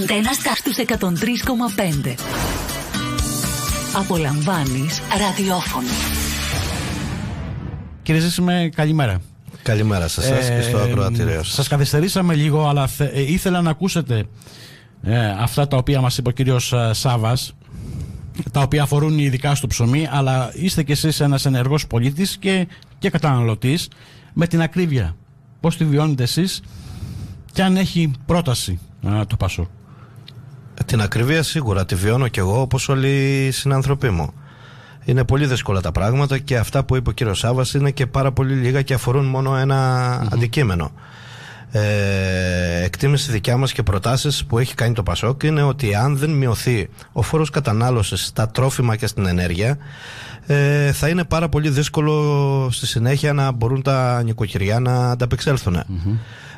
Αντένας στους 103,5. Απολαμβάνεις ραδιόφωνο. Κύριε Ζήσιμε, καλημέρα. Καλημέρα σε εσάς και στο ακροατήριο σας. Σας καθυστερήσαμε λίγο, αλλά θε- ε, ήθελα να ακούσετε ε, αυτά τα οποία μας είπε ο κύριος ε, Σάβας, τα οποία αφορούν ειδικά στο ψωμί, αλλά είστε κι εσείς ένας ενεργός πολίτης και, και καταναλωτής με την ακρίβεια. Πώς τη βιώνετε εσείς και αν έχει πρόταση ε, το Πασό. Την ακριβία σίγουρα τη βιώνω κι εγώ όπως όλοι οι συνανθρωποί μου. Είναι πολύ δύσκολα τα πράγματα και αυτά που είπε ο κύριος Σάβας είναι και πάρα πολύ λίγα και αφορούν μόνο ένα αντικείμενο. Ε, εκτίμηση δικιά μας και προτάσεις που έχει κάνει το Πασόκ είναι ότι αν δεν μειωθεί ο φόρος κατανάλωσης στα τρόφιμα και στην ενέργεια ε, θα είναι πάρα πολύ δύσκολο στη συνέχεια να μπορούν τα νοικοκυριά να ανταπεξέλθουν.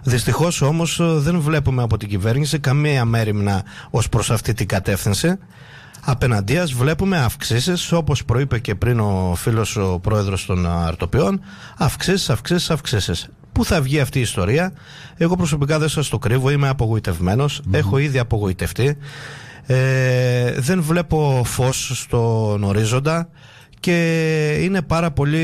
Δυστυχώς όμως ε, δεν βλέπουμε από την κυβέρνηση καμία μέρημνα ως προς αυτή την κατεύθυνση. Απέναντίας βλέπουμε αυξήσεις όπως προείπε και πριν ο φίλος ο πρόεδρος των αρτοπιών αυξήσεις, αυξήσεις, αυξήσεις. Πού θα βγει αυτή η ιστορία; Εγώ προσωπικά δεν σας το κρύβω Είμαι απογοητευμένος Έχω ήδη απογοητευτεί ε, Δεν βλέπω φως στον ορίζοντα και είναι πάρα πολύ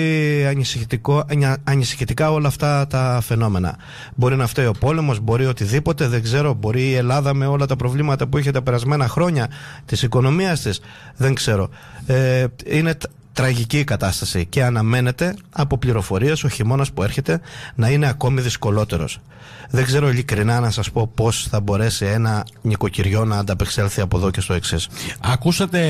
ανησυχητικό, ανια- ανησυχητικά όλα αυτά τα φαινόμενα. Μπορεί να φταίει ο πόλεμος, μπορεί οτιδήποτε, δεν ξέρω, μπορεί η Ελλάδα με όλα τα προβλήματα που είχε τα περασμένα χρόνια της οικονομίας της, δεν ξέρω. Ε, είναι τ- τραγική η κατάσταση και αναμένεται από πληροφορίες ο χειμώνας που έρχεται να είναι ακόμη δυσκολότερος. Δεν ξέρω ειλικρινά να σας πω πώς θα μπορέσει ένα νοικοκυριό να ανταπεξέλθει από εδώ και στο εξής. Ακούσατε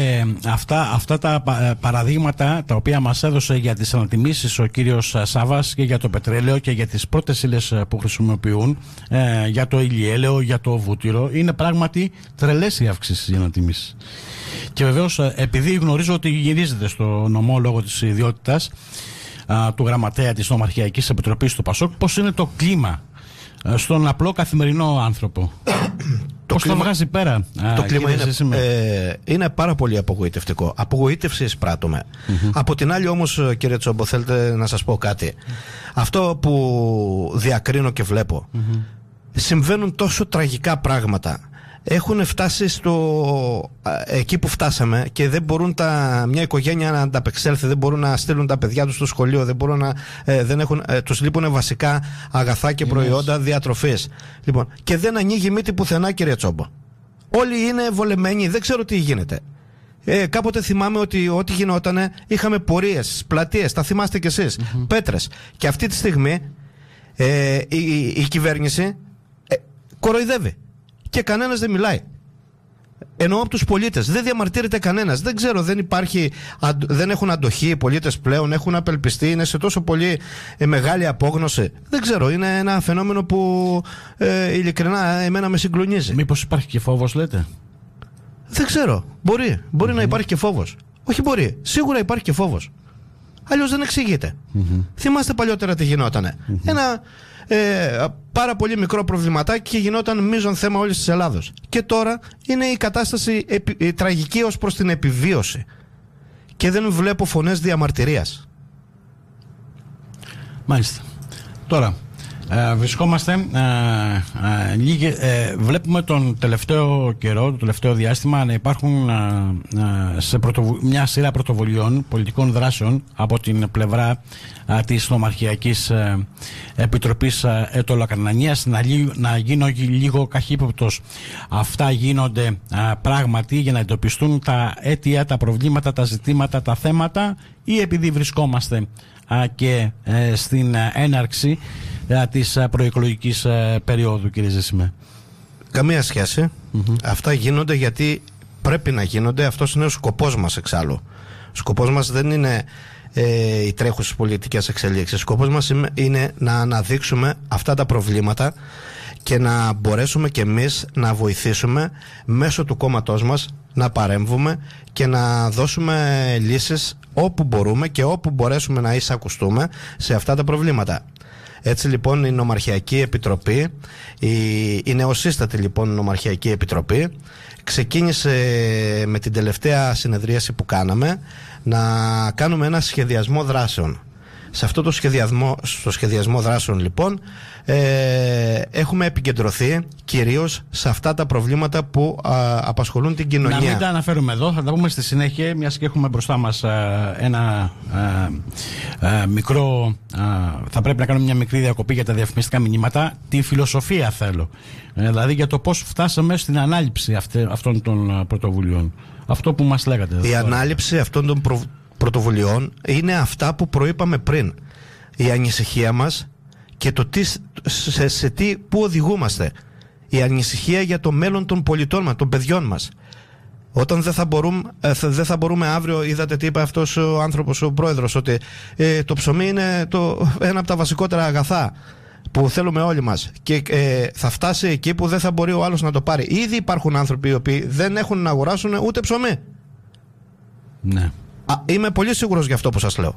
αυτά, αυτά τα πα- ε, παραδείγματα τα οποία μας έδωσε για τις ανατιμήσεις ο κύριος ε, Σάβας και για το πετρέλαιο και για τις πρώτες ύλες ε, που χρησιμοποιούν ε, για το ηλιέλαιο, για το βούτυρο είναι πράγματι τρελές οι αυξήσεις για ανατιμήσεις. Και βεβαίως ε, επειδή γνωρίζω ότι γυρίζετε στο νομό λόγω της ιδιότητας α, του γραμματέα της Νομαρχιακής Επιτροπής του Πασόκ πώς είναι το κλίμα ε, στον απλό καθημερινό άνθρωπο; Πώς το κλίμα- βγάζει πέρα. α, Το κλίμα κύριε είναι, Ζήσιμε; ε, είναι πάρα πολύ απογοητευτικό. Απογοήτευση εισπράττουμε. Από την άλλη όμως κύριε Τσόμπο θέλετε να σας πω κάτι. Αυτό που διακρίνω και βλέπω. Συμβαίνουν τόσο τραγικά πράγματα. Έχουν φτάσει στο α, εκεί που φτάσαμε και δεν μπορούν τα, μια οικογένεια να ανταπεξέλθει, δεν μπορούν να στείλουν τα παιδιά τους στο σχολείο, δεν μπορούν να, ε, δεν έχουν, ε, τους λείπουν βασικά αγαθά και προϊόντα διατροφής. Λοιπόν, και δεν ανοίγει μύτη πουθενά κύριε Τσόμπο. Όλοι είναι βολεμένοι, δεν ξέρω τι γίνεται. Ε, κάποτε θυμάμαι ότι ό,τι γινόταν είχαμε πορείες, πλατείες, τα θυμάστε κι εσείς. Πέτρες. Και αυτή τη στιγμή ε, η, η, η κυβέρνηση ε, κοροϊδεύει. Και κανένας δεν μιλάει. Εννοώ από τους πολίτες. Δεν διαμαρτύρεται κανένας. Δεν ξέρω, δεν υπάρχει, αντ- δεν έχουν αντοχή οι πολίτες πλέον, έχουν απελπιστεί, είναι σε τόσο πολύ ε, μεγάλη απόγνωση. Δεν ξέρω, είναι ένα φαινόμενο που ε, ειλικρινά εμένα με συγκλονίζει. Μήπως υπάρχει και φόβος λέτε; Δεν ξέρω. Μπορεί. Μπορεί να υπάρχει και φόβος. Όχι μπορεί. Σίγουρα υπάρχει και φόβος. Αλλιώς δεν εξηγειται Θυμάστε παλιότερα τι γινότανε. Ένα ε, πάρα πολύ μικρό προβληματάκι και γινόταν μείζον θέμα όλης της Ελλάδος. Και τώρα είναι η κατάσταση επι- ε, τραγική ως προς την επιβίωση. Και δεν βλέπω φωνές διαμαρτυρίας. Μάλιστα. Τώρα, ε, βρισκόμαστε, ε, ε, λίγε- ε, βλέπουμε τον τελευταίο καιρό, το τελευταίο διάστημα να υπάρχουν ε, ε, σε πρωτοβου- μια σειρά πρωτοβουλειών πολιτικών δράσεων από την πλευρά ε, της Νομαρχιακής ε, Επιτροπής ε, Ετωλοκαρνανίας να, λί- να γίνω λίγο καχύποπτος. Αυτά γίνονται ε, πράγματι για να εντοπιστούν τα αίτια, τα προβλήματα, τα ζητήματα, τα θέματα ή επειδή βρισκόμαστε α, και ε, στην ε, έναρξη ε, της ε, προεκλογικής ε, περίοδου κύριε Ζήσιμε. Καμία σχέση. Αυτά γίνονται γιατί πρέπει να γίνονται. Αυτός είναι ο σκοπός μας εξάλλου. Ο σκοπός μας δεν είναι ε, οι τρέχουσες πολιτικές εξελίξεις. Ο σκοπός μας είναι να αναδείξουμε αυτά τα προβλήματα και να μπορέσουμε και εμείς να βοηθήσουμε μέσω του κόμματός μας να παρέμβουμε και να δώσουμε λύσεις όπου μπορούμε και όπου μπορέσουμε να εισακουστούμε σε αυτά τα προβλήματα. Έτσι λοιπόν η Νομαρχιακή Επιτροπή, η, η νεοσύστατη λοιπόν Νομαρχιακή Επιτροπή ξεκίνησε με την τελευταία συνεδρίαση που κάναμε να κάνουμε ένα σχεδιασμό δράσεων. Σε αυτό το σχεδιασμό, στο σχεδιασμό δράσεων λοιπόν ε, έχουμε επικεντρωθεί κυρίως σε αυτά τα προβλήματα που απασχολούν την κοινωνία. Να μην τα αναφέρουμε εδώ, θα τα πούμε στη συνέχεια μιας και έχουμε μπροστά μας ένα μικρό, θα πρέπει να κάνουμε μια μικρή διακοπή για τα διαφημιστικά μηνύματα, τη φιλοσοφία θέλω. Ε, δηλαδή για το πώς φτάσαμε στην ανάληψη αυτών των πρωτοβουλειών. Αυτό που μας λέγατε. Η ανάληψη αυτών των πρωτοβουλειών είναι αυτά που προείπαμε πριν. Η ανησυχία μας και το τι, σε, σε τι, πού οδηγούμαστε. Η ανησυχία για το μέλλον των πολιτών μας, των παιδιών μας. Όταν δεν θα, μπορούμε, ε, δεν θα μπορούμε αύριο, είδατε τι είπε αυτός ο άνθρωπος, ο πρόεδρος, ότι ε, το ψωμί είναι το, ένα από τα βασικότερα αγαθά που θέλουμε όλοι μας και ε, θα φτάσει εκεί που δεν θα μπορεί ο άλλος να το πάρει. Ήδη υπάρχουν άνθρωποι οι οποίοι δεν έχουν να αγοράσουν ούτε ψωμί. Ναι. Α, είμαι πολύ σίγουρος για αυτό που σας λέω.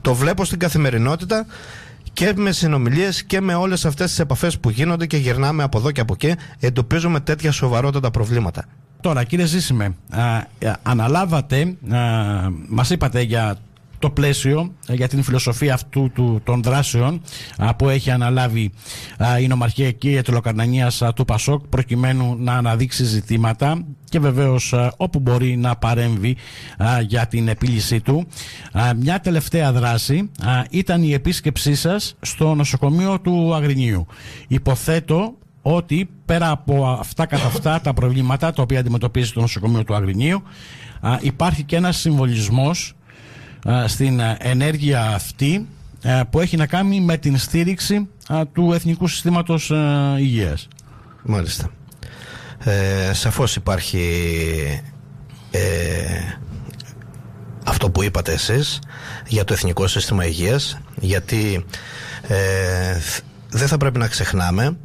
Το βλέπω στην καθημερινότητα και με συνομιλίες και με όλες αυτές τις επαφές που γίνονται και γυρνάμε από εδώ και από εκεί εντοπίζουμε τέτοια σοβαρότατα προβλήματα. Τώρα κύριε Ζήσιμε, αναλάβατε, α, μας είπατε για το πλαίσιο ε, για την φιλοσοφία αυτού του, των δράσεων που έχει αναλάβει η νομαρχιακή ετρολοκαρνανία του Πασόκ προκειμένου να αναδείξει ζητήματα και βεβαίως όπου μπορεί να παρέμβει για την επίλυσή του. Μια τελευταία δράση ήταν η επίσκεψή σας στο νοσοκομείο του Αγρινίου. Υποθέτω ότι πέρα από αυτά καθ' αυτά τα προβλήματα τα οποία αντιμετωπίζει το νοσοκομείο του Αγρινίου υπάρχει και ένας συμβολισμός στην ενέργεια αυτή που έχει να κάνει με την στήριξη του Εθνικού Συστήματος Υγείας. Μάλιστα. Ε, σαφώς υπάρχει ε, αυτό που είπατε εσείς για το Εθνικό Σύστημα Υγείας γιατί ε, δεν θα πρέπει να ξεχνάμε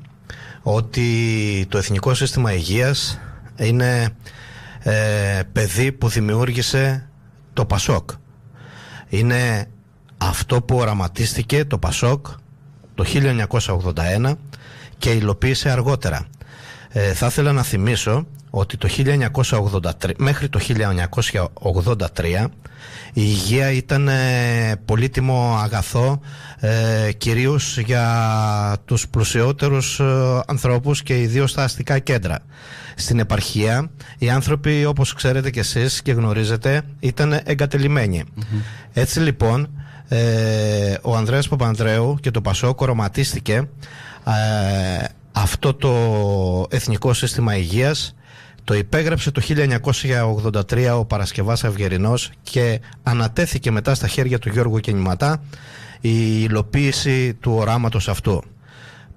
ότι το Εθνικό Σύστημα Υγείας είναι ε, παιδί που δημιούργησε το ΠΑΣΟΚ είναι αυτό που οραματίστηκε το ΠΑΣΟΚ το 1981 και υλοποίησε αργότερα. Ε, θα ήθελα να θυμίσω ότι το 1983, μέχρι το 1983 η υγεία ήταν ε, πολύτιμο αγαθό ε, κυρίως για τους πλουσιότερους ε, ανθρώπους και ιδίως στα αστικά κέντρα. Στην επαρχία οι άνθρωποι όπως ξέρετε και εσείς και γνωρίζετε ήταν Έτσι λοιπόν ε, ο Ανδρέας Παπανδρέου και το Πασό κοροματίστηκε ε, αυτό το Εθνικό Σύστημα Υγείας το υπέγραψε το 1983 ο Παρασκευάς Αυγερινός και ανατέθηκε μετά στα χέρια του Γιώργου Κενηματά η υλοποίηση του οράματος αυτού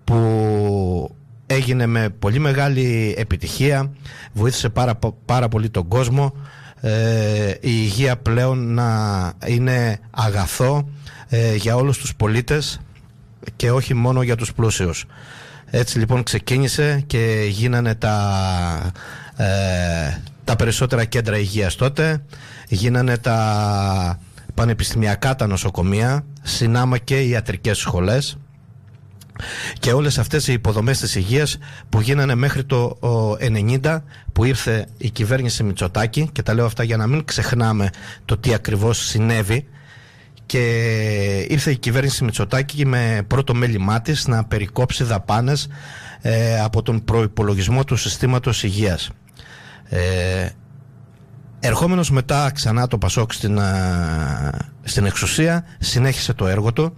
που έγινε με πολύ μεγάλη επιτυχία βοήθησε πάρα, πάρα πολύ τον κόσμο. Ε, η υγεία πλέον να είναι αγαθό ε, για όλους τους πολίτες και όχι μόνο για τους πλούσιους. Έτσι λοιπόν ξεκίνησε και γίνανε τα, ε, τα περισσότερα κέντρα υγείας τότε γίνανε τα πανεπιστημιακά τα νοσοκομεία συνάμα και οι ιατρικές σχολές και όλες αυτές οι υποδομές της υγείας που γίνανε μέχρι το 90 που ήρθε η κυβέρνηση Μητσοτάκη και τα λέω αυτά για να μην ξεχνάμε το τι ακριβώς συνέβη και ήρθε η κυβέρνηση Μητσοτάκη με πρώτο μέλημά της να περικόψει δαπάνες ε, από τον προϋπολογισμό του συστήματος υγείας. Ε, ερχόμενος μετά ξανά το Πασόκ στην, στην εξουσία συνέχισε το έργο του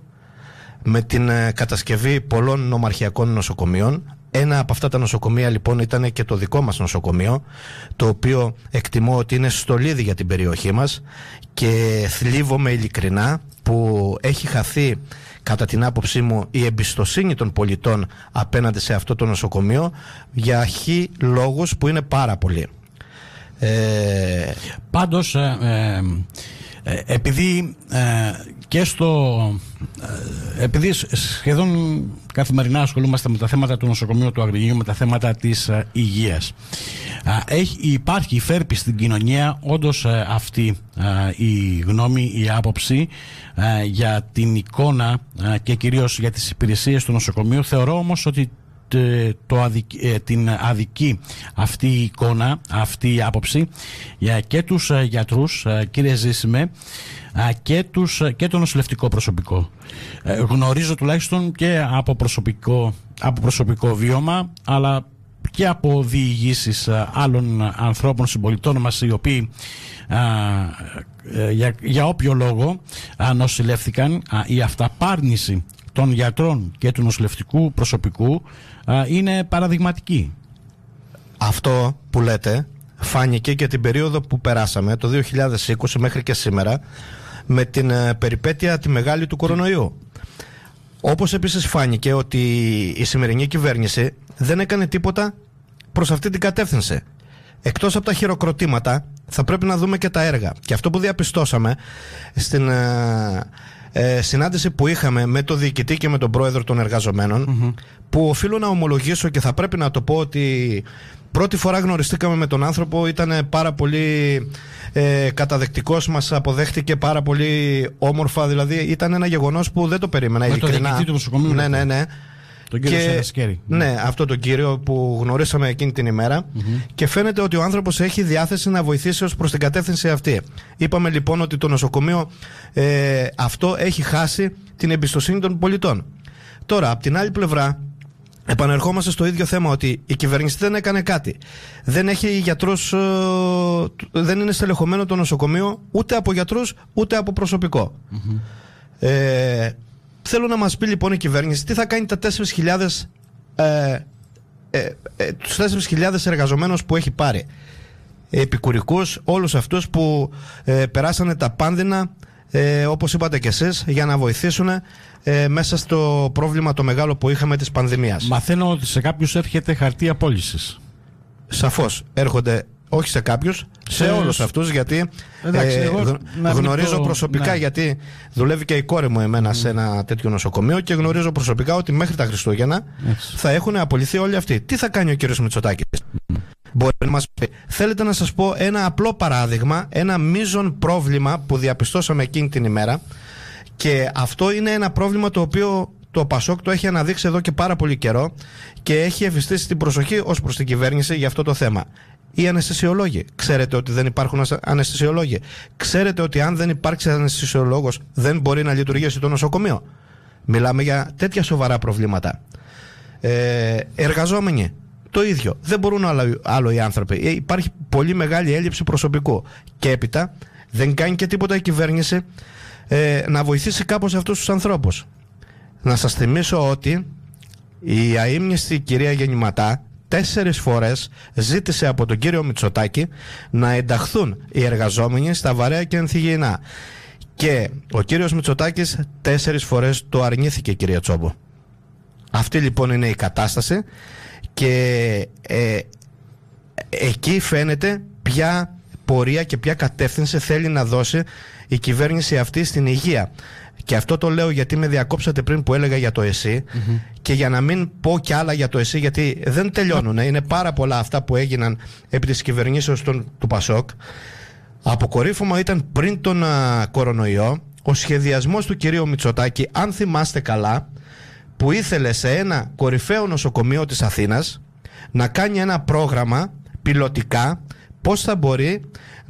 με την ε, κατασκευή πολλών νομαρχιακών νοσοκομείων. Ένα από αυτά τα νοσοκομεία λοιπόν ήταν και το δικό μας νοσοκομείο το οποίο εκτιμώ ότι είναι στολίδι για την περιοχή μας και θλίβομαι ειλικρινά που έχει χαθεί κατά την άποψή μου η εμπιστοσύνη των πολιτών απέναντι σε αυτό το νοσοκομείο για χι λόγους που είναι πάρα πολλοί. Ε... Πάντως ε, ε, ε επειδή και στο. Ε, επειδή σχεδόν καθημερινά ασχολούμαστε με τα θέματα του νοσοκομείου του Αγρινίου, με τα θέματα της ε, υγείας. Υπάρχει υφέρπη στην κοινωνία όντως ε, αυτή η γνώμη, η άποψη για την εικόνα και κυρίως για τις υπηρεσίες του νοσοκομείου. Θεωρώ όμως ότι το αδικ- την αδική αυτή η εικόνα, αυτή η άποψη για και τους γιατρούς, κύριε Ζήσιμε, και, τους, και το νοσηλευτικό προσωπικό. Γνωρίζω τουλάχιστον και από προσωπικό, από προσωπικό βίωμα, αλλά και από διηγήσεις άλλων ανθρώπων συμπολιτών μας οι οποίοι ε, για, για όποιο λόγο νοσηλεύθηκαν η αυταπάρνηση των γιατρών και του νοσηλευτικού προσωπικού είναι παραδειγματική. Αυτό που λέτε φάνηκε και την περίοδο που περάσαμε το 2020 μέχρι και σήμερα με την ε, περιπέτεια τη μεγάλη του κορονοϊού. Όπως επίσης φάνηκε ότι η σημερινή κυβέρνηση δεν έκανε τίποτα προς αυτή την κατεύθυνση. Εκτός από τα χειροκροτήματα θα πρέπει να δούμε και τα έργα. Και αυτό που διαπιστώσαμε στην ε, ε, συνάντηση που είχαμε με το διοικητή και με τον πρόεδρο των εργαζομενων που οφείλω να ομολογήσω και θα πρέπει να το πω ότι πρώτη φορά γνωριστήκαμε με τον άνθρωπο ήταν πάρα πολύ ε, καταδεκτικός μας αποδέχτηκε πάρα πολύ όμορφα δηλαδή ήταν ένα γεγονός που δεν το περίμενα με ειλικρινά. το του ναι ναι ναι τον κύριο και, Ναι, αυτό το κύριο που γνωρίσαμε εκείνη την ημερα Και φαίνεται ότι ο άνθρωπος έχει διάθεση να βοηθήσει ως προς την κατεύθυνση αυτή. Είπαμε λοιπόν ότι το νοσοκομείο ε, αυτό έχει χάσει την εμπιστοσύνη των πολιτών. Τώρα, από την άλλη πλευρά, Επανερχόμαστε στο ίδιο θέμα ότι η κυβέρνηση δεν έκανε κάτι. Δεν έχει γιατρού, ε, δεν είναι στελεχωμένο το νοσοκομείο ούτε από γιατρούς ούτε από προσωπικο Ε, Θέλω να μας πει λοιπόν η κυβέρνηση τι θα κάνει τα 4.000 ε, ε, ε, τους 4.000 εργαζομένους που έχει πάρει. Επικουρικούς όλους αυτούς που ε, περάσανε τα πάνδυνα ε, όπως είπατε και εσείς για να βοηθήσουν ε, μέσα στο πρόβλημα το μεγάλο που είχαμε της πανδημίας. Μαθαίνω ότι σε κάποιους έρχεται χαρτί απόλυσης. Σαφώς έρχονται όχι σε κάποιους, σε, σε όλους αυτούς. Γιατί Εντάξει, ε, εγώ, γνωρίζω προσωπικά, ναι. γιατί δουλεύει και η κόρη μου εμένα σε ένα τέτοιο νοσοκομείο και γνωρίζω προσωπικά ότι μέχρι τα Χριστούγεννα θα έχουν απολυθεί όλοι αυτοί. Τι θα κάνει ο κύριος Μητσοτάκης; Μπορεί να μας πει. Θέλετε να σας πω ένα απλό παράδειγμα, ένα μείζον πρόβλημα που διαπιστώσαμε εκείνη την ημέρα και αυτό είναι ένα πρόβλημα το οποίο το Πασόκ το έχει αναδείξει εδώ και πάρα πολύ καιρό και έχει ευαισθήσει την προσοχή ως προς την κυβέρνηση για αυτό το θέμα. Οι αναισθησιολόγοι. Ξέρετε ότι δεν υπάρχουν αναισθησιολόγοι. Ξέρετε ότι αν δεν υπάρξει αναισθησιολόγος δεν μπορεί να λειτουργήσει το νοσοκομείο. Μιλάμε για τέτοια σοβαρά προβλήματα. Ε, εργαζόμενοι. Το ίδιο. Δεν μπορούν άλλο, άλλο οι άνθρωποι. Ε, υπάρχει πολύ μεγάλη έλλειψη προσωπικού. Και έπειτα δεν κάνει και τίποτα η κυβέρνηση ε, να βοηθήσει κάπως αυτούς τους ανθρώπους. Να σας θυμίσω ότι η αείμνηστη κυρία Γεννηματά τέσσερις φορές ζήτησε από τον κύριο Μητσοτάκη να ενταχθούν οι εργαζόμενοι στα βαρέα και ενθυγιεινά. Και ο κύριος Μητσοτάκης τέσσερις φορές το αρνήθηκε κυρία Τσόμπο. Αυτή λοιπόν είναι η κατάσταση και ε, εκεί φαίνεται ποια πορεία και ποια κατεύθυνση θέλει να δώσει η κυβέρνηση αυτή στην υγεία. Και αυτό το λέω γιατί με διακόψατε πριν που έλεγα για το ΕΣΥ και για να μην πω κι άλλα για το ΕΣΥ γιατί δεν τελειώνουν. Είναι πάρα πολλά αυτά που έγιναν επί της κυβερνήσεως του Πασόκ. Αποκορύφωμα ήταν πριν τον α, κορονοϊό ο σχεδιασμός του κυρίου Μητσοτάκη, αν θυμάστε καλά, που ήθελε σε ένα κορυφαίο νοσοκομείο της Αθήνας να κάνει ένα πρόγραμμα πιλωτικά πώς θα μπορεί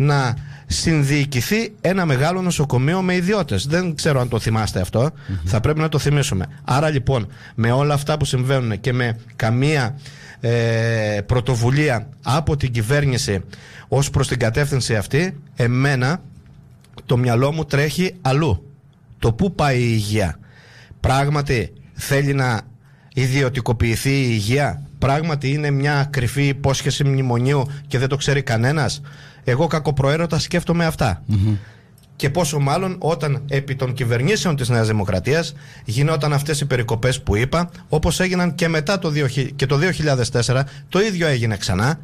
να συνδιοικηθεί ένα μεγάλο νοσοκομείο με ιδιώτες. Δεν ξέρω αν το θυμάστε Θα πρέπει να το θυμίσουμε. Άρα λοιπόν, με όλα αυτά που συμβαίνουν και με καμία ε, πρωτοβουλία από την κυβέρνηση ως προς την κατεύθυνση αυτή, εμένα το μυαλό μου τρέχει αλλού. Το πού πάει η υγεία. Πράγματι θέλει να ιδιωτικοποιηθεί η υγεία. Πράγματι είναι μια κρυφή υπόσχεση μνημονίου και δεν το ξέρει κανένας. Εγώ κακοπροαίρετα σκέφτομαι Και πόσο μάλλον όταν επί των κυβερνήσεων της Νέας Δημοκρατίας γινόταν αυτές οι περικοπές που είπα, όπως έγιναν και μετά το, και το 2004, το ίδιο έγινε ξανά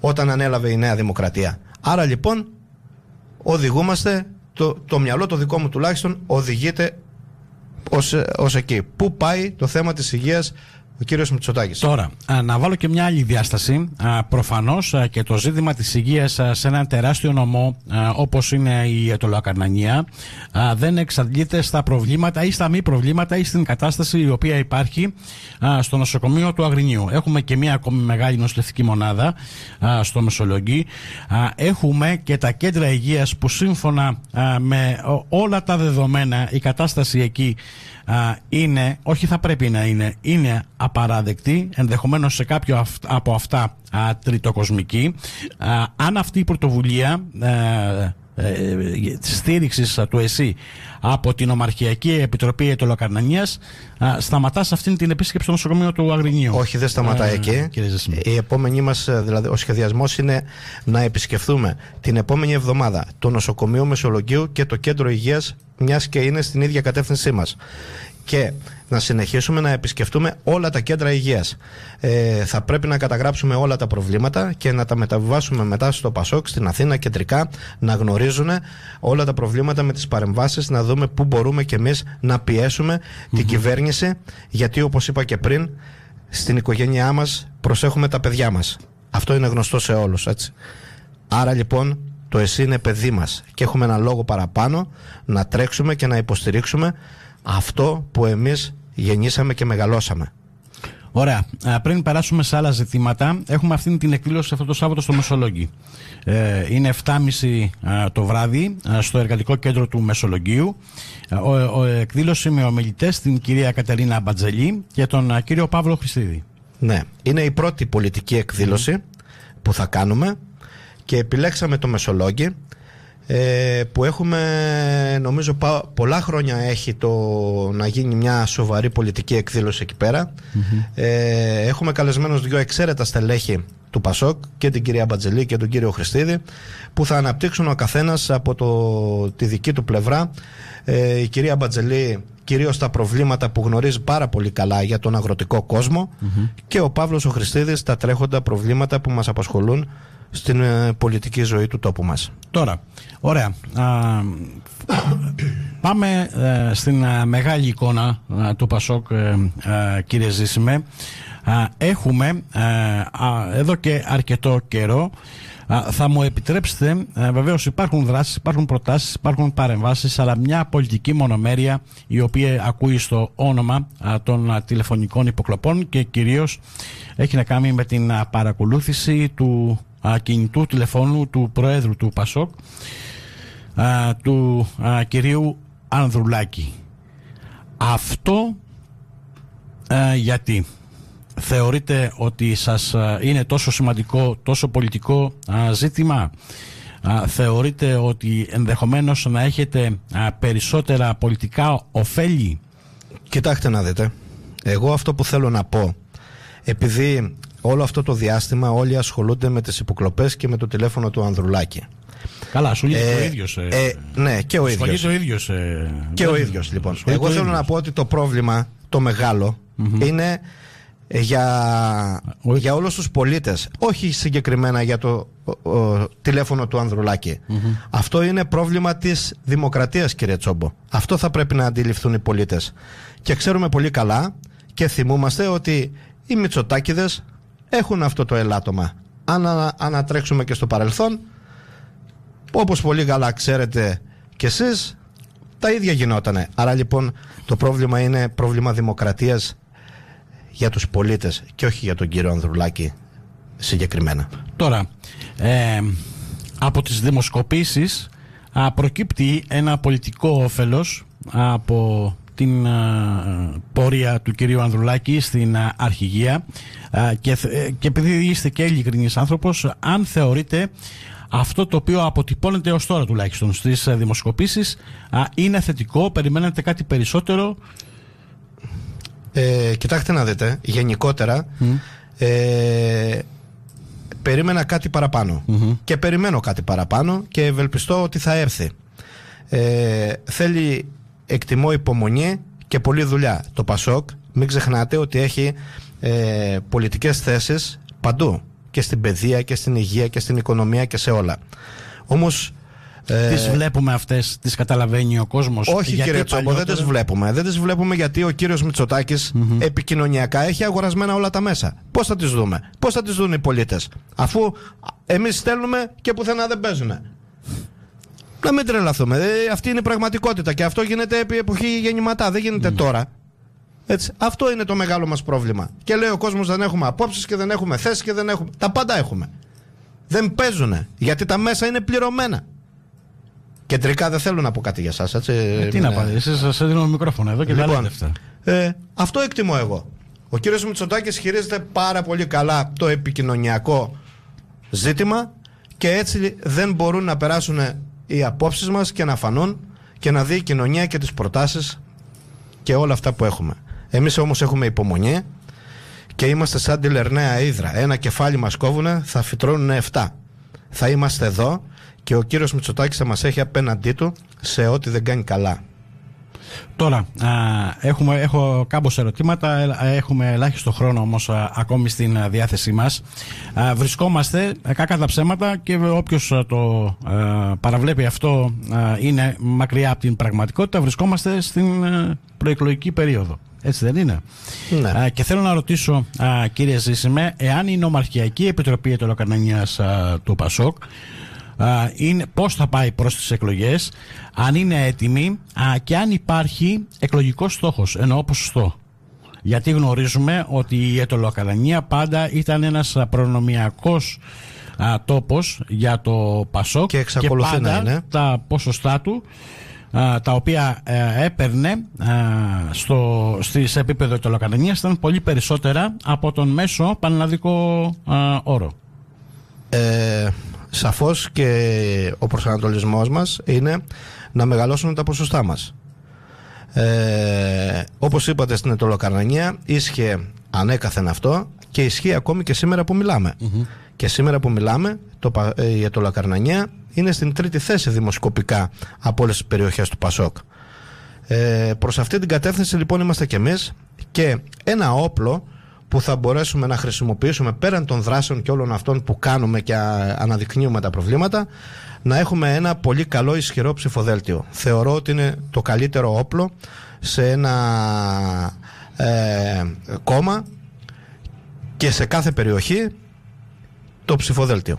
όταν ανέλαβε η Νέα Δημοκρατία. Άρα λοιπόν οδηγούμαστε, το, το μυαλό το δικό μου τουλάχιστον οδηγείται ως, ως εκεί. Πού πάει το θέμα της υγείας ο κύριος Μητσοτάκης. Τώρα, να βάλω και μια άλλη διάσταση. Προφανώς και το ζήτημα της υγείας σε ένα τεράστιο νομό όπως είναι η Ετωλοακαρνανία δεν εξαντλείται στα προβλήματα ή στα μη προβλήματα ή στην κατάσταση η οποία υπάρχει στο νοσοκομείο του Αγρινίου. Έχουμε και μια ακόμη μεγάλη νοσηλευτική μονάδα στο Μεσολογγί. Έχουμε και τα κέντρα υγείας που σύμφωνα με όλα τα δεδομένα η κατάσταση εκεί είναι, όχι θα πρέπει να είναι, είναι απαράδεκτη, ενδεχομένως σε κάποιο από αυτά α, τριτοκοσμική. αν αυτή η πρωτοβουλία ε, ε, στήριξης του ΕΣΥ από την Ομαρχιακή Επιτροπή Ετωλοκαρνανίας σταματάς σε αυτήν την επίσκεψη στο νοσοκομείο του Αγρινίου. Όχι, δεν σταματάει ε, εκεί. Η επόμενη μας, δηλαδή ο σχεδιασμός είναι να επισκεφθούμε την επόμενη εβδομάδα το νοσοκομείο Μεσολογγίου και το κέντρο υγείας μιας και είναι στην ίδια κατεύθυνσή μας. Και να συνεχίσουμε να επισκεφτούμε όλα τα κέντρα υγείας. Ε, θα πρέπει να καταγράψουμε όλα τα προβλήματα και να τα μεταβιβάσουμε μετά στο Πασόκ, στην Αθήνα κεντρικά, να γνωρίζουν όλα τα προβλήματα με τις παρεμβάσεις, να δούμε πού μπορούμε κι εμείς να πιεσουμε την κυβέρνηση, γιατί όπως είπα και πριν, στην οικογένειά μας προσέχουμε τα παιδιά μας. Αυτό είναι γνωστό σε όλους, έτσι. Άρα λοιπόν το εσύ είναι παιδί μας και έχουμε ένα λόγο παραπάνω να τρέξουμε και να υποστηρίξουμε αυτό που εμείς γεννήσαμε και μεγαλώσαμε. Ωραία. Πριν περάσουμε σε άλλα ζητήματα, έχουμε αυτή την εκδήλωση αυτό το Σάββατο στο Μεσολόγγι. Ε, είναι 7.30 το βράδυ στο Εργατικό Κέντρο του Μεσολογγίου. Ο, ο εκδήλωση με ομιλητές την κυρία Κατερίνα Μπατζελή και τον κύριο Παύλο Χριστίδη. Ναι. Είναι η πρώτη πολιτική εκδήλωση που θα κάνουμε και επιλέξαμε το Μεσολόγγι ε, που έχουμε νομίζω πολλά χρόνια έχει το να γίνει μια σοβαρή πολιτική εκδήλωση εκεί ε, έχουμε καλεσμένους δύο εξαίρετα στελέχη του Πασόκ και την κυρία Μπατζελή και τον κύριο Χριστίδη που θα αναπτύξουν ο καθένας από το, τη δική του πλευρά. Ε, η κυρία Μπατζελή κυρίως τα προβλήματα που γνωρίζει πάρα πολύ καλά για τον αγροτικό και ο Παύλος ο Χριστίδης τα τρέχοντα προβλήματα που μας απασχολούν στην ε, πολιτική ζωή του τόπου μας. Τώρα, ωραία. πάμε ε, στην ε, μεγάλη εικόνα του Πασόκ, κύριε Ζήσιμε. έχουμε εδώ και αρκετό καιρό θα μου επιτρέψετε, βεβαίως υπάρχουν δράσεις, υπάρχουν προτάσεις, υπάρχουν παρεμβάσεις, αλλά μια πολιτική μονομέρεια η οποία ακούει στο όνομα των τηλεφωνικών υποκλοπών και κυρίως έχει να κάνει με την παρακολούθηση του κινητού τηλεφώνου του Προέδρου του ΠΑΣΟΚ του κυρίου Ανδρουλάκη. Αυτό γιατί θεωρείτε ότι σας είναι τόσο σημαντικό, τόσο πολιτικό ζήτημα; Θεωρείτε ότι ενδεχομένως να έχετε περισσότερα πολιτικά ωφέλη; Κοιτάξτε να δείτε εγώ αυτό που θέλω να πω επειδή όλο αυτό το διάστημα όλοι ασχολούνται με τις υποκλοπές και με το τηλέφωνο του Ανδρουλάκη. Καλά, σου λέει ε, ο ίδιος. Ε, ε, ναι, και ο ίδιος. ο ίδιος. Ε, και ο ίδιος λοιπόν. Εγώ θέλω να πω ότι το πρόβλημα, το μεγαλο είναι για, για όλους τους πολίτες όχι συγκεκριμένα για το τηλέφωνο του ανδρουλακη αυτό είναι πρόβλημα της δημοκρατίας κύριε Τσόμπο αυτό θα πρέπει να αντιληφθούν οι πολίτες και ξέρουμε πολύ καλά και θυμούμαστε ότι οι Μητσοτάκηδες έχουν αυτό το ελάττωμα. Αν ανατρέξουμε και στο παρελθόν, όπως πολύ καλά ξέρετε κι εσείς, τα ίδια γινότανε. Άρα λοιπόν το πρόβλημα είναι πρόβλημα δημοκρατίας για τους πολίτες και όχι για τον κύριο Ανδρουλάκη συγκεκριμένα. Τώρα, ε, από τις δημοσκοπήσεις προκύπτει ένα πολιτικό όφελος από την πορεία του κυρίου Ανδρουλάκη στην αρχηγία. Και, ε, και επειδή είστε και ειλικρινής άνθρωπος αν θεωρείτε αυτό το οποίο αποτυπώνεται ως τώρα τουλάχιστον στις ε, δημοσκοπήσεις είναι θετικό, περιμένετε κάτι περισσότερο; Ε, Κοιτάξτε να δείτε, γενικότερα ε, περίμενα κάτι και περιμένω κάτι παραπάνω και ευελπιστώ ότι θα έρθει. Ε, θέλει εκτιμώ υπομονή και πολλή δουλειά. Το ΠΑΣΟΚ, μην ξεχνάτε ότι έχει ε, πολιτικές θέσεις παντού και στην παιδεία και στην υγεία και στην οικονομία και σε όλα. Όμως Ε, τις βλέπουμε αυτές, τις καταλαβαίνει ο κόσμος; Όχι κύριε Τσόμπο, δεν τις βλέπουμε. Δεν τις βλέπουμε γιατί ο κύριος Μητσοτάκης επικοινωνιακά έχει αγορασμένα όλα τα μέσα. Πώς θα τις δούμε, πώς θα τις δουν οι πολίτες; Αφού εμείς στέλνουμε και πουθενά δεν παίζουν. Να μην τρελαθούμε. Ε, αυτή είναι η πραγματικότητα και αυτό γίνεται επί εποχή γεννηματά. Δεν γίνεται τώρα. Έτσι. Αυτό είναι το μεγάλο μας πρόβλημα. Και λέει ο κόσμος δεν έχουμε απόψεις και δεν έχουμε θέσεις και δεν έχουμε. Τα πάντα έχουμε. Δεν παίζουν γιατί τα μέσα είναι πληρωμένα. Κεντρικά δεν θέλω να πω κάτι για εσά. Ε, τι να πάρει, εσεί σας δίνω μικρόφωνο εδώ και λοιπόν, δεν λέτε Ε, αυτό εκτιμώ εγώ. Ο κύριος Μητσοτάκης χειρίζεται πάρα πολύ καλά το επικοινωνιακό ζήτημα και έτσι δεν μπορούν να περάσουν οι απόψεις μας και να φανούν και να δει η κοινωνία και τις προτάσεις και όλα αυτά που έχουμε. Εμείς όμως έχουμε υπομονή και είμαστε σαν τη Λερναία Ήδρα. Ένα κεφάλι μας κόβουνε, θα φυτρώνουν 7. Θα είμαστε εδώ και ο κύριος Μητσοτάκης θα μας έχει απέναντί του σε ό,τι δεν κάνει καλά. Τώρα, α, έχουμε, έχω κάμποσα ερωτήματα, έχουμε ελάχιστο χρόνο όμως ακόμη στην διάθεσή μας. Α, βρισκόμαστε, κακά τα ψέματα και όποιος το παραβλέπει αυτό είναι μακριά από την πραγματικότητα, βρισκόμαστε στην προεκλογική περίοδο. Έτσι δεν είναι; Ναι. και θέλω να ρωτήσω, α, κύριε Ζήσιμε, εάν η Νομαρχιακή Επιτροπή Ετωλοκανανίας του ΠΑΣΟΚ είναι πώς θα πάει προς τις εκλογές, αν είναι έτοιμη και αν υπάρχει εκλογικός στόχος, εννοώ ποσοστό. Γιατί γνωρίζουμε ότι η Ετωλοκανανία πάντα ήταν ένας προνομιακός α, τόπος για το ΠΑΣΟΚ και, και πάντα είναι. τα ποσοστά του τα οποία ε, έπαιρνε στο, σε επίπεδο ετωλοκανανίας ήταν πολύ περισσότερα από τον μέσο πανελλαδικό όρο. Ε, σαφώς και ο προσανατολισμός μας είναι να μεγαλώσουν τα ποσοστά μας. Ε, όπως είπατε στην Ετωλοκαρνανία ίσχυε ανέκαθεν αυτό και ισχύει ακόμη και σήμερα που μιλαμε Και σήμερα που μιλάμε το, η Ετωλοκαρνανία είναι στην τρίτη θέση δημοσκοπικά από όλες τις περιοχές του Πασόκ. Ε, προς αυτή την κατεύθυνση λοιπόν είμαστε κι εμείς και ένα όπλο που θα μπορέσουμε να χρησιμοποιήσουμε πέραν των δράσεων και όλων αυτών που κάνουμε και αναδεικνύουμε τα προβλήματα να έχουμε ένα πολύ καλό ισχυρό ψηφοδέλτιο. Θεωρώ ότι είναι το καλύτερο όπλο σε ένα ε, κόμμα και σε κάθε περιοχή το ψηφοδέλτιο.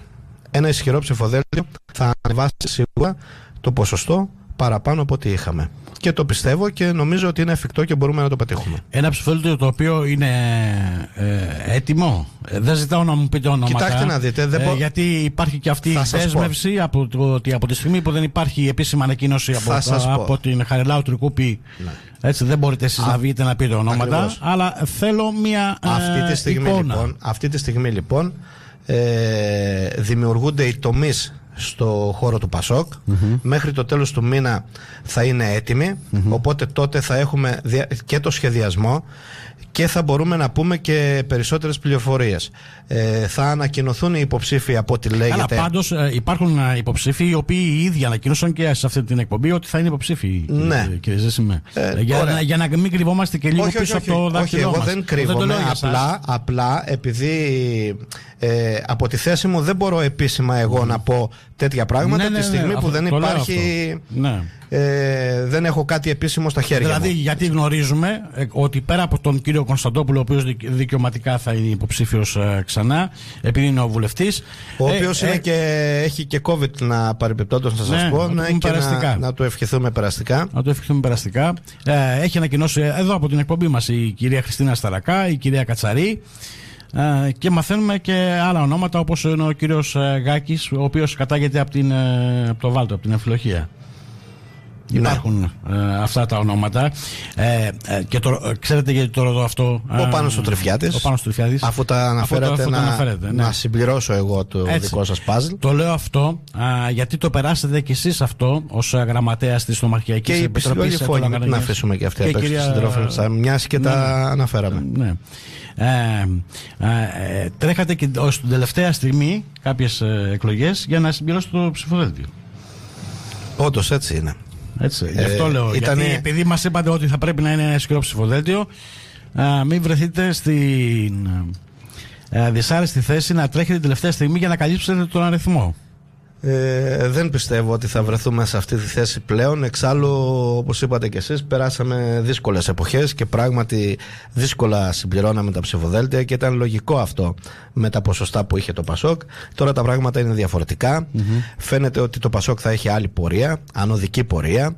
Ένα ισχυρό ψηφοδέλτιο θα ανεβάσει σίγουρα το ποσοστό παραπάνω από ό,τι είχαμε. Και το πιστεύω και νομίζω ότι είναι εφικτό και μπορούμε να το πετύχουμε. Ένα ψηφοδέλτιο το οποίο είναι ε, έτοιμο. Ε, δεν ζητάω να μου πείτε ονόματα. Κοιτάξτε να δείτε. Δεν ε, γιατί υπάρχει και αυτή η δέσμευση από, το, ότι από τη στιγμή που δεν υπάρχει επίσημη ανακοίνωση από, από την Χαριλάου Τρικούπη. Ναι. Έτσι δεν μπορείτε εσείς να βγείτε να πείτε ονόματα. Ακριβώς. Αλλά θέλω μια αυτή τη στιγμή, εικόνα. Λοιπόν, αυτή τη στιγμή λοιπόν ε, δημιουργούνται οι τομείς στο χώρο του Πασόκ. Μέχρι το τέλος του μήνα θα είναι Οπότε τότε θα έχουμε και το σχεδιασμό και θα μπορούμε να πούμε και περισσότερες πληροφορίες. Ε, θα ανακοινωθούν οι υποψήφοι από ό,τι λέγεται. Αλλά πάντως ε, υπάρχουν ε, υποψήφοι οι οποίοι οι ίδιοι ανακοίνωσαν και σε αυτή την εκπομπή ότι θα είναι υποψήφοι. Ναι. Κύριε Ζέσιμε. Ε, για, να, για να μην κρυβόμαστε και λίγο όχι, πίσω όχι, από το δάχτυλό Όχι, εγώ δεν κρύβομαι. απλά, απλά επειδή ε, από τη θέση μου δεν μπορώ επίσημα εγώ να πω τέτοια πράγματα ναι, ναι, τη στιγμή ναι, που δεν υπάρχει. Ναι. Ε, δεν έχω κάτι επίσημο στα χέρια δηλαδή, μου. γιατί γνωρίζουμε ε, ότι πέρα από τον κύριο Κωνσταντόπουλο, ο οποίος δικαιωματικά θα είναι υποψήφιος ε, ξανά, επειδή είναι ο βουλευτής. Ο οποίος ε, και, έχει και COVID να παρεμπιπτόντω, να σας ναι, πω. Ναι, και να, να το ευχηθούμε περαστικά. Να το ευχηθούμε περαστικά. Ε, έχει ανακοινώσει εδώ από την εκπομπή μας η κυρία Χριστίνα Σταρακά, η κυρία Κατσαρή. Ε, και μαθαίνουμε και άλλα ονόματα όπως είναι ο κύριος ε, Γάκης ο οποίος κατάγεται από, την, ε, από το Βάλτο, από την Εμφυλοχία. Ναι. Υπάρχουν αυτά τα ονόματα. Ε, και το, ξέρετε γιατί το ρωτώ αυτό; Ο Πάνος στο Τριφιάτης. Ο Πάνος Τριφιάτης. Αφού τα αναφέρατε, αφού, αφού να, αναφέρετε, ναι. να συμπληρώσω εγώ το Έτσι. δικό σας παζλ. Το λέω αυτό γιατί το περάσετε κι εσείς αυτό ως γραμματέας της Νομαρχιακής Επιτροπής. Και η να αφήσουμε και αυτή απ' έξω μιας και τα ναι. αναφέραμε. Ναι. Ε, ε, τρέχατε και ως την τελευταία στιγμή κάποιες ε, εκλογές για να συμπληρώσετε το ψηφοδέλτιο. Όντως έτσι είναι. Έτσι, γι' αυτό λέω. Γιατί επειδή μας είπατε ότι θα πρέπει να είναι ένα ισχυρό ψηφοδέλτιο, μην βρεθείτε στην δυσάρεστη θέση να τρέχετε την τελευταία στιγμή για να καλύψετε τον αριθμό. Ε, δεν πιστεύω ότι θα βρεθούμε σε αυτή τη θέση πλέον. Εξάλλου, όπως είπατε και εσείς, περάσαμε δύσκολες εποχές και πράγματι δύσκολα συμπληρώναμε τα ψηφοδέλτια και ήταν λογικό αυτό με τα ποσοστά που είχε το Πασόκ. Τώρα τα πράγματα είναι Φαίνεται ότι το Πασόκ θα έχει άλλη πορεία, ανωδική πορεία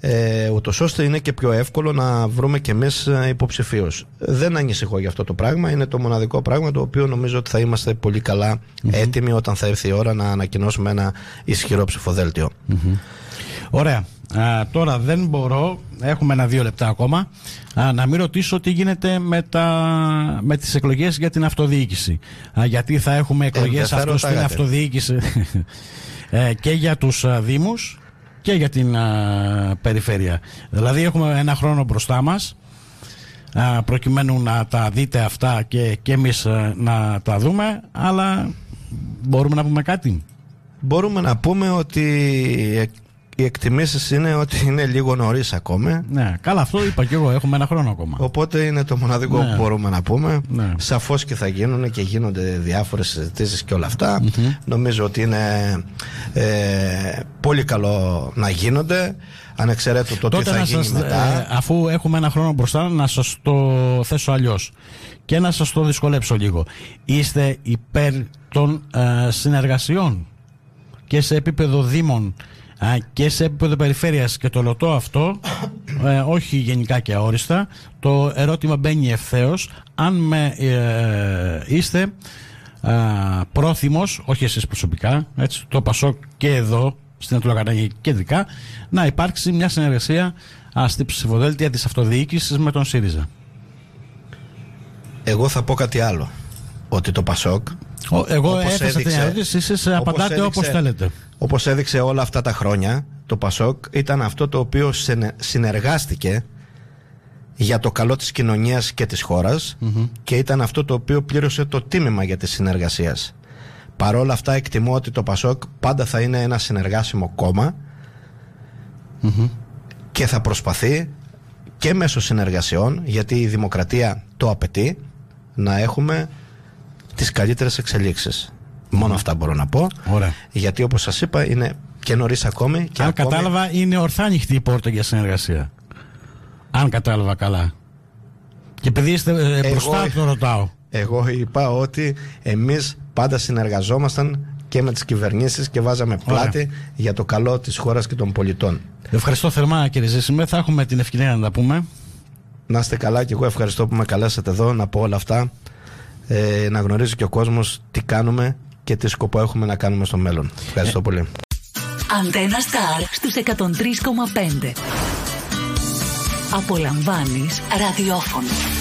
ε, ούτως ώστε είναι και πιο εύκολο να βρούμε και εμείς υποψηφίους. Δεν ανησυχώ για αυτό το πράγμα. Είναι το μοναδικό πράγμα το οποίο νομίζω ότι θα είμαστε πολύ έτοιμοι όταν θα έρθει η ώρα να ανακοινώσουμε ένα ισχυρό Ωραία. Α, τώρα δεν μπορώ, έχουμε ένα-δύο λεπτά ακόμα, α, να μην ρωτήσω τι γίνεται με, τα, με τις εκλογές για την αυτοδιοίκηση. Α, γιατί θα έχουμε εκλογές ε, αυτός στην αυτοδιοίκηση ε, και για τους α, Δήμους και για την περιφέρεια. Δηλαδή έχουμε ένα χρόνο μπροστά μας προκειμένου να τα δείτε αυτά και, και εμείς να τα δούμε αλλά μπορούμε να πούμε κάτι. Μπορούμε να πούμε ότι οι εκτιμήσεις είναι ότι είναι λίγο νωρίς ακόμα. Ναι, καλά, αυτό είπα και εγώ. Έχουμε ένα χρόνο ακόμα. Οπότε είναι το μοναδικό ναι. που μπορούμε να πούμε. Ναι. Σαφώς και θα γίνουν και γίνονται διάφορες συζητήσεις και όλα Νομίζω ότι είναι ε, πολύ καλό να γίνονται. Ανεξαιρέτως το τι θα γίνει μετά. Ε, αφού έχουμε ένα χρόνο μπροστά, να σας το θέσω αλλιώς και να σας το δυσκολέψω λίγο. Είστε υπέρ των ε, συνεργασιών και σε επίπεδο δήμων και σε επίπεδο περιφέρειας και το λωτό αυτό ε, όχι γενικά και αόριστα το ερώτημα μπαίνει ευθέως αν με, ε, είστε ε, πρόθυμος όχι εσείς προσωπικά έτσι, το Πασό και εδώ στην Ατλοκαταγή κεντρικά να υπάρξει μια συνεργασία στη ψηφοδέλτια της αυτοδιοίκησης με τον ΣΥΡΙΖΑ. Εγώ θα πω κάτι άλλο ότι το Πασόκ εγώ έθεσα την ερώτηση, εσείς απαντάτε όπως θέλετε όπως έδειξε όλα αυτά τα χρόνια το Πασόκ ήταν αυτό το οποίο συνεργάστηκε για το καλό της κοινωνίας και της χωρας και ήταν αυτό το οποίο πλήρωσε το τίμημα για τη συνεργασία. Παρόλα αυτά εκτιμώ ότι το Πασόκ πάντα θα είναι ένα συνεργάσιμο και θα προσπαθεί και μέσω συνεργασιών γιατί η δημοκρατία το απαιτεί να έχουμε τις καλύτερες εξελίξεις. Μόνο αυτά μπορώ να πω. Ωραία. Γιατί όπως σας είπα είναι και νωρίς ακόμη. Και Αν κατάλαβα, είναι ορθά ανοιχτή η πόρτα για συνεργασία. Αν κατάλαβα καλά. Και επειδή είστε ε, μπροστά, το ρωτάω. Εγώ είπα ότι εμείς πάντα συνεργαζόμασταν και με τις κυβερνήσεις και βάζαμε πλάτη για το καλό της χώρας και των πολιτών. Ευχαριστώ θερμά κύριε Ζήσιμε. Θα έχουμε την ευκαιρία να τα πούμε. Να είστε καλά και εγώ ευχαριστώ που με καλέσατε εδώ να πω όλα αυτά. Ε, να γνωρίζει και ο κόσμος τι κάνουμε και τι σκοπό έχουμε να κάνουμε στο μέλλον. Ευχαριστώ πολύ. Αντένα Star στους 103,5 Απολαμβάνεις ραδιόφωνο.